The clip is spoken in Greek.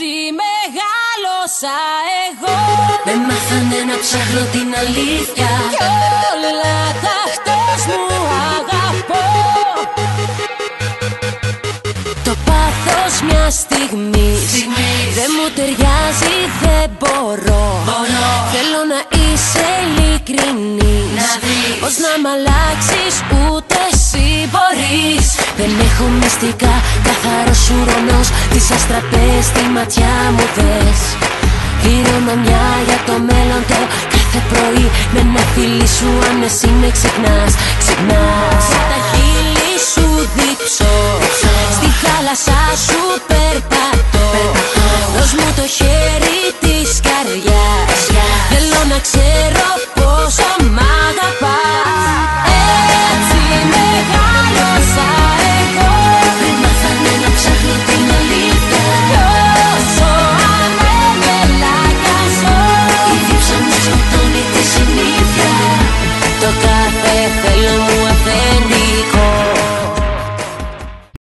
έτσι μεγάλωσα εγώ. Με μάθανε να ψάχνω την αλήθεια. Κι όλα τα χτες μου αγαπώ. Το πάθος μια στιγμή Δεν μου ταιριάζει, δεν μπορώ. Μπορώ. Θέλω να είσαι ειλικρινής. Να δεις. Πως να μ' αλλάξεις ούτε εσύ μπορείς Δεν έχω μυστικά, καθαρός ουρανός Τις αστραπές στη ματιά μου δες. Μια για το μέλλον το κάθε πρωί Με ένα φίλι σου αν εσύ με ξεχνάς. Ξεχνάς. Σε τα χείλη σου δείξω Στη θάλασσα σου περπατώ. Δώσ' μου το χέρι της καρδιάς. Θέλω να ξέρω